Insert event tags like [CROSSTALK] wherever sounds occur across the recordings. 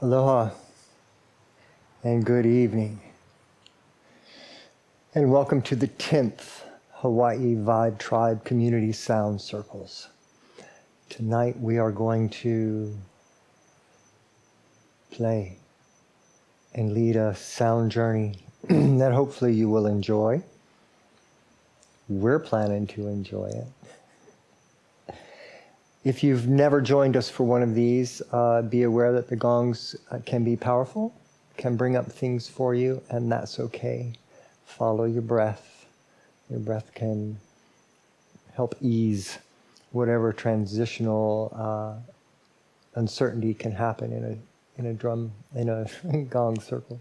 Aloha and good evening. And welcome to the 10th Hawaii Vibe Tribe Community Sound Circles. Tonight we are going to play and lead a sound journey [CLEARS THROAT] that hopefully you will enjoy. We're planning to enjoy it. If you've never joined us for one of these, uh, be aware that the gongs uh, can be powerful, can bring up things for you, and that's okay. Follow your breath. Your breath can help ease whatever transitional uh, uncertainty can happen in a in a drum in a [LAUGHS] gong circle.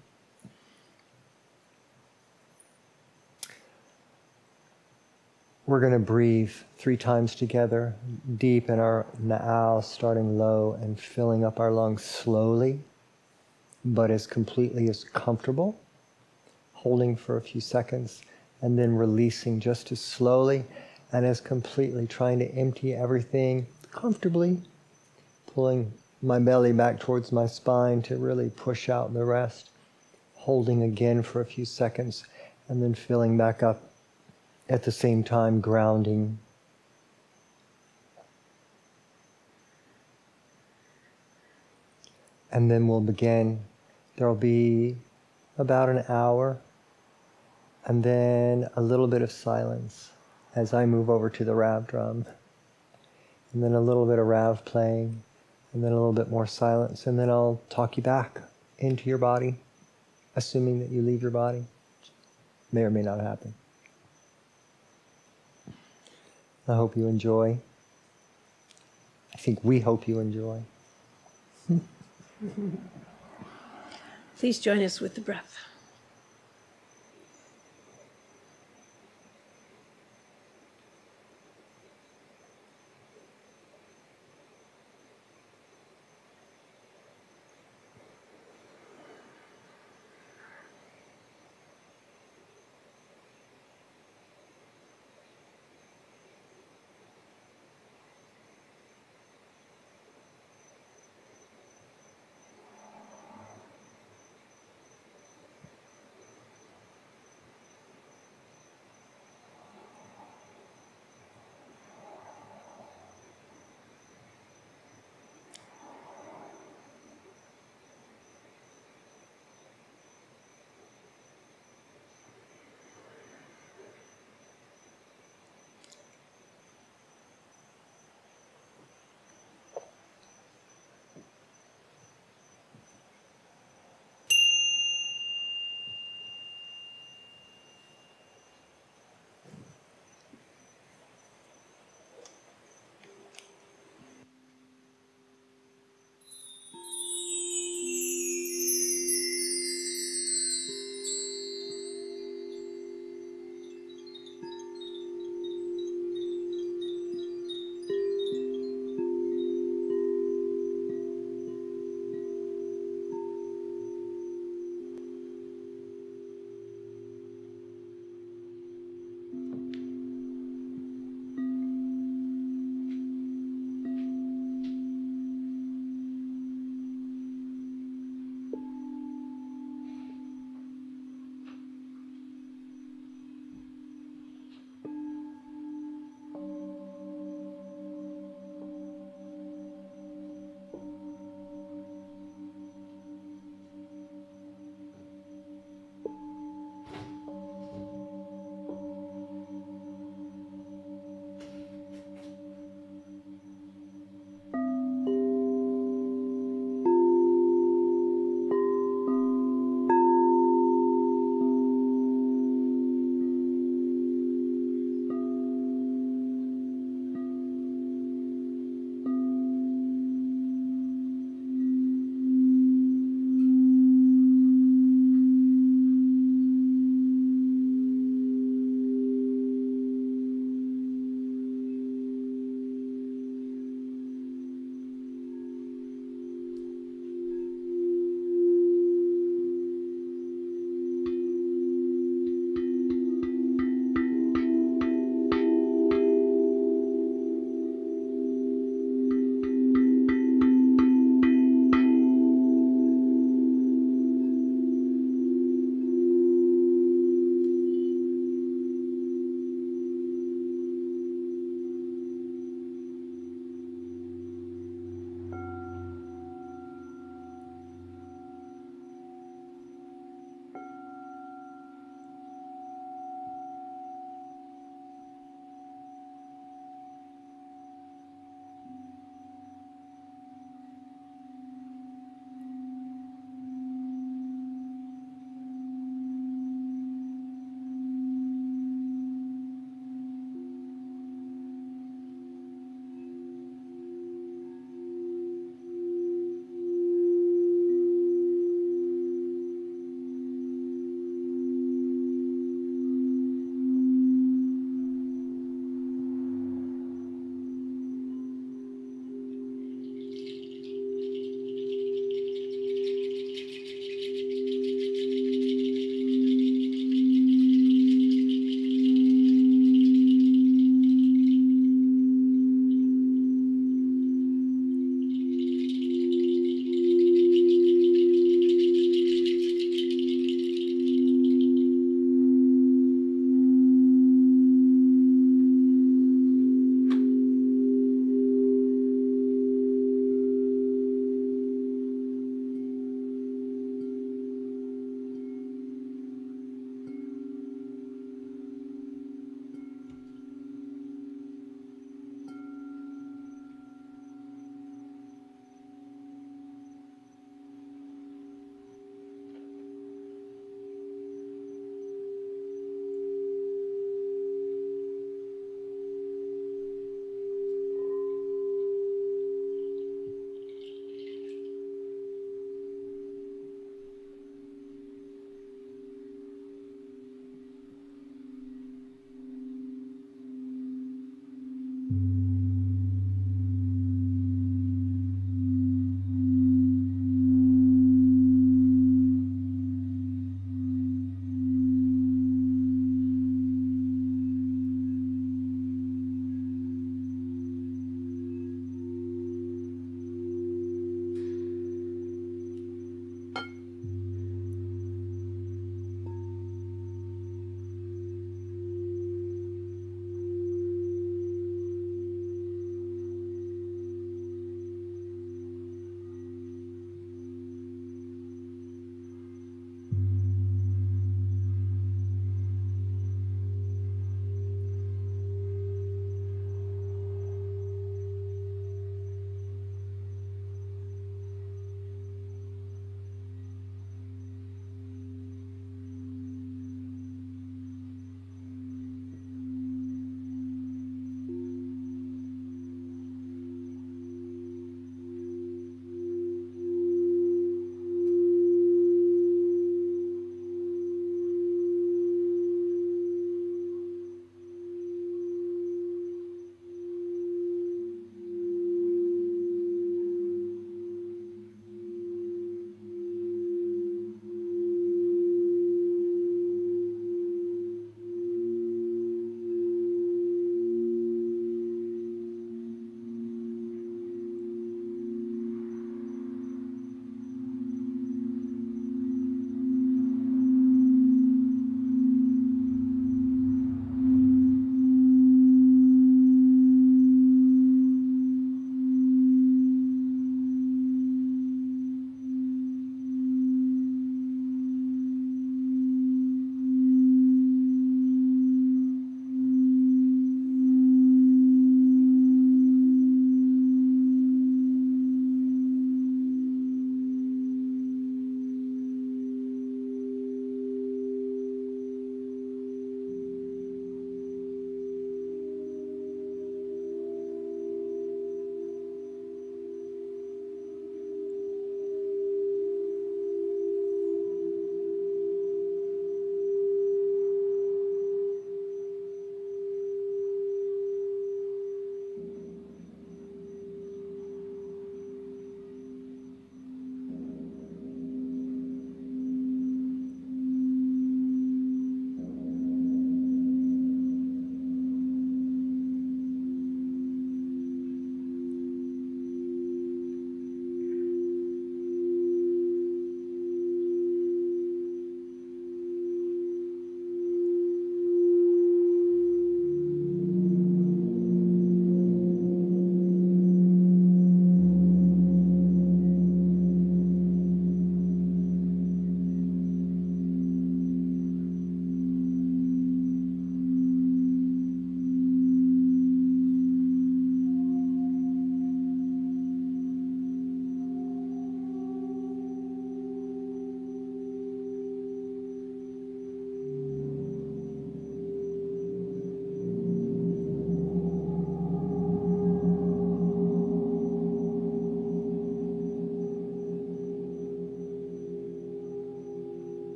We're going to breathe three times together, deep in our na'au, starting low and filling up our lungs slowly, but as completely as comfortable, holding for a few seconds, and then releasing just as slowly and as completely, trying to empty everything comfortably, pulling my belly back towards my spine to really push out the rest, holding again for a few seconds, and then filling back up at the same time grounding. And then we'll begin. There'll be about an hour and then a little bit of silence as I move over to the Rav drum. And then a little bit of Rav playing, and then a little bit more silence, and then I'll talk you back into your body, assuming that you leave your body. May or may not happen. I hope you enjoy. I think we hope you enjoy. Please join us with the breath.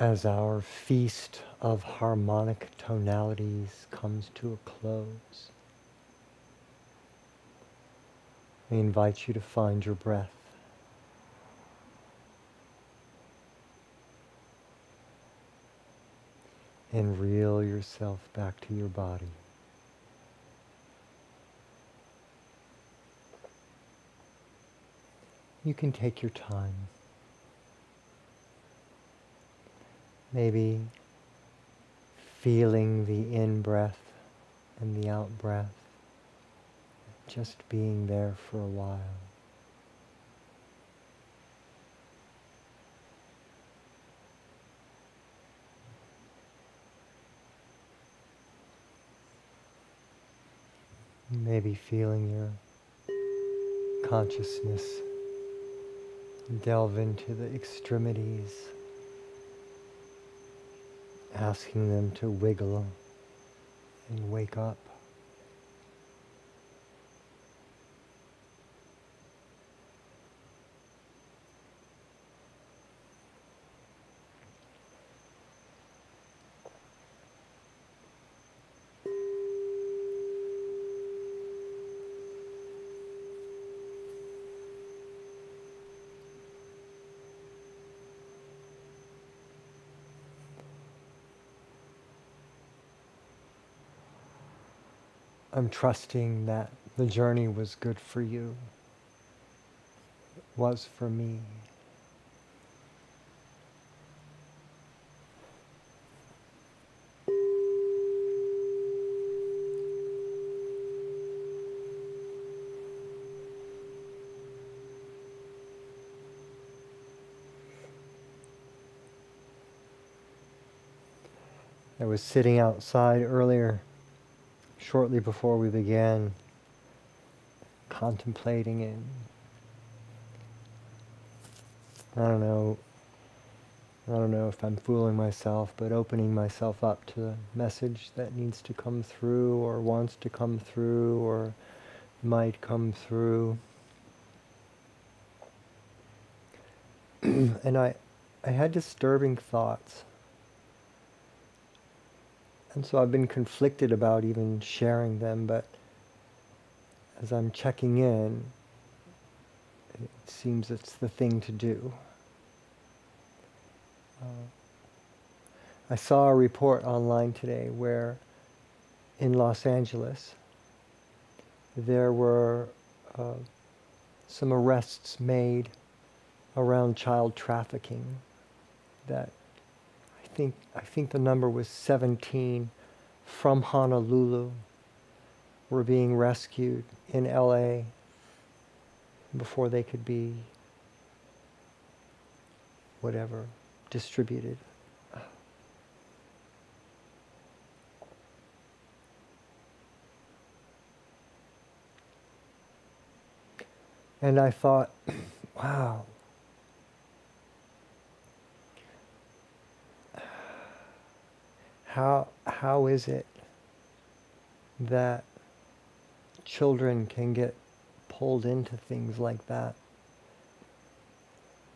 as our feast of harmonic tonalities comes to a close, we invite you to find your breath. And reel yourself back to your body. You can take your time. Maybe feeling the in breath and the out breath, just being there for a while. Maybe feeling your consciousness delve into the extremities asking them to wiggle and wake up. I'm trusting that the journey was good for you, was for me. I was sitting outside earlier shortly before we began contemplating it. I don't know. I don't know if I'm fooling myself, but opening myself up to the message that needs to come through or wants to come through or might come through. [CLEARS THROAT] and I, I had disturbing thoughts. And so I've been conflicted about even sharing them, but as I'm checking in, it seems it's the thing to do. Uh, I saw a report online today where in Los Angeles there were uh, some arrests made around child trafficking that think I think the number was 17 from Honolulu were being rescued in LA before they could be whatever distributed. And I thought, [CLEARS THROAT] wow, how, how is it that children can get pulled into things like that?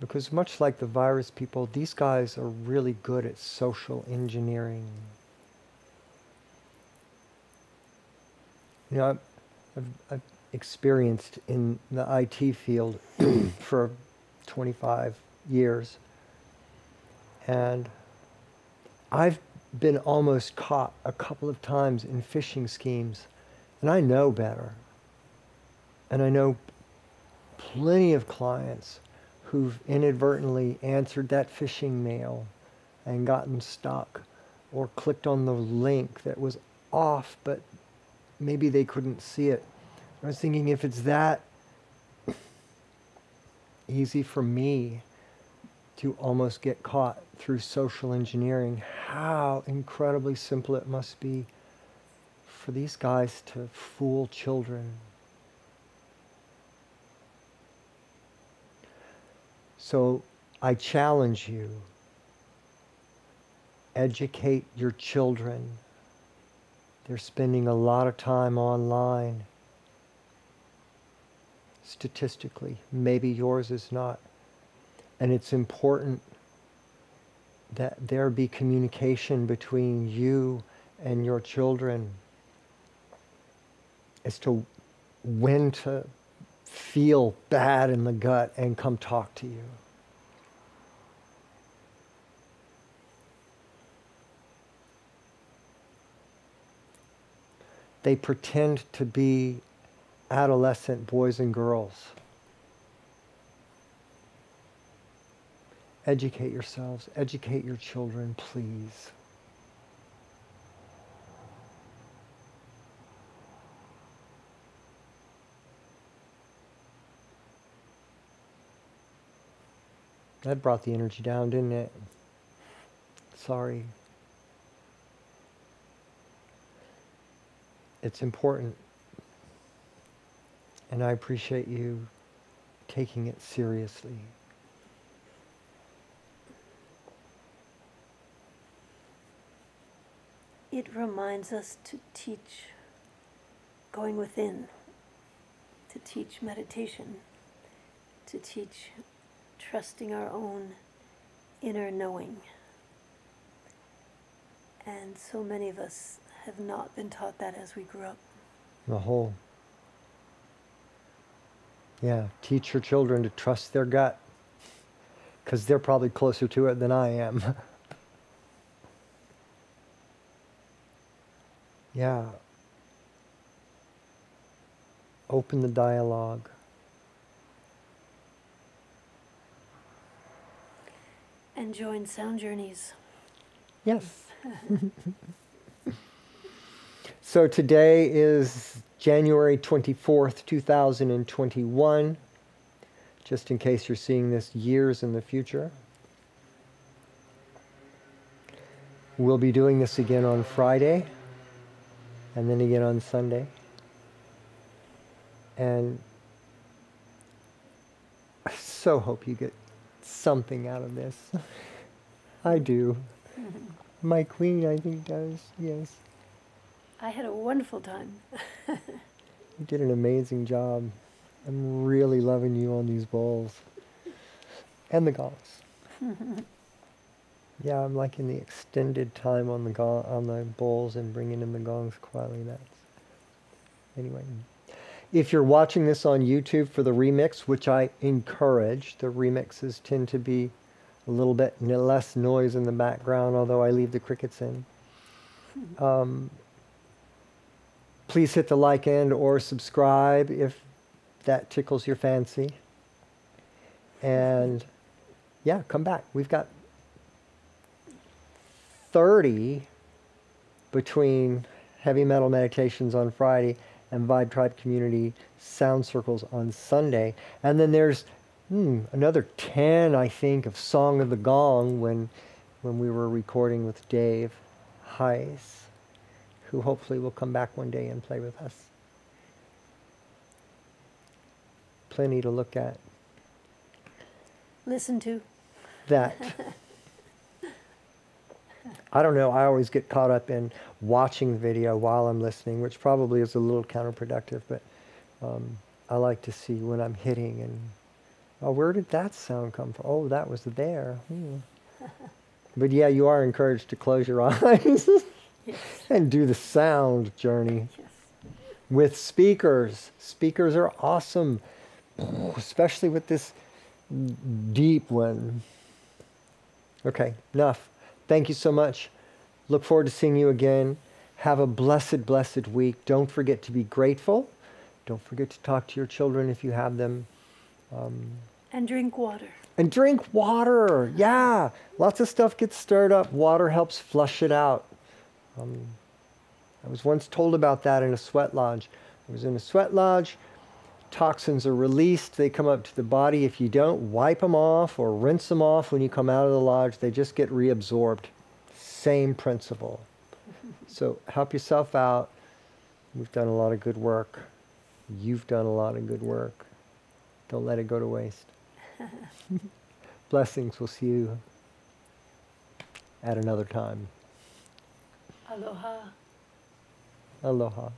Because much like the virus people, these guys are really good at social engineering. You know, I've, I've, experienced in the IT field [COUGHS] for 25 years. And I've been almost caught a couple of times in phishing schemes, and I know better. And I know plenty of clients who've inadvertently answered that phishing mail and gotten stuck or clicked on the link that was off, but maybe they couldn't see it. I was thinking if it's that [COUGHS] easy for me to almost get caught through social engineering, how incredibly simple it must be for these guys to fool children. So I challenge you educate your children. They're spending a lot of time online. Statistically, maybe yours is not. And it's important that there be communication between you and your children as to when to feel bad in the gut and come talk to you. They pretend to be adolescent boys and girls. Educate yourselves, educate your children, please. That brought the energy down, didn't it? Sorry. It's important. And I appreciate you taking it seriously. It reminds us to teach going within, to teach meditation, to teach trusting our own inner knowing. And so many of us have not been taught that as we grew up. The whole. Yeah, teach your children to trust their gut because they're probably closer to it than I am. [LAUGHS] yeah. Open the dialogue. And join Sound Journeys. Yes. [LAUGHS] so today is January 24th, 2021, just in case you're seeing this years in the future. We'll be doing this again on Friday and then again on Sunday. And [LAUGHS] I so hope you get something out of this. [LAUGHS] I do. [LAUGHS] My queen, I think, does, yes. I had a wonderful time. You did an amazing job. I'm really loving you on these bowls. And the gongs. Yeah, I'm liking the extended time on the gong, on the bowls and bringing in the gongs quietly. That's anyway. If you're watching this on YouTube for the remix, which I encourage, the remixes tend to be a little bit less noise in the background, although I leave the crickets in. Um, please hit the like and or subscribe if that tickles your fancy. And yeah, come back. We've got 30 between heavy metal meditations on Friday and Vibe Tribe Community Sound Circles on Sunday. And then there's hmm, another 10, I think, of Song of the Gong when, when we were recording with Dave Heiss, who hopefully will come back one day and play with us. Plenty to look at. Listen to. That. [LAUGHS] I don't know. I always get caught up in watching the video while I'm listening, which probably is a little counterproductive, but um, I like to see when I'm hitting and Oh, where did that sound come from? Oh, that was there. Hmm. [LAUGHS] But yeah, you are encouraged to close your [LAUGHS] eyes Yes. and do the sound journey Yes. with speakers. Speakers are awesome, especially with this deep one. Okay, enough. Thank you so much. Look forward to seeing you again. Have a blessed, blessed week. Don't forget to be grateful. Don't forget to talk to your children if you have them. And drink water. And drink water. Yeah. Lots of stuff gets stirred up. Water helps flush it out. Um, I was once told about that in a sweat lodge. I was in a sweat lodge. Toxins are released. They come up to the body. If you don't wipe them off or rinse them off when you come out of the lodge, they just get reabsorbed. Same principle. So help yourself out. We've done a lot of good work. You've done a lot of good work. Don't let it go to waste. [LAUGHS] Blessings. We'll see you at another time. Aloha. Aloha.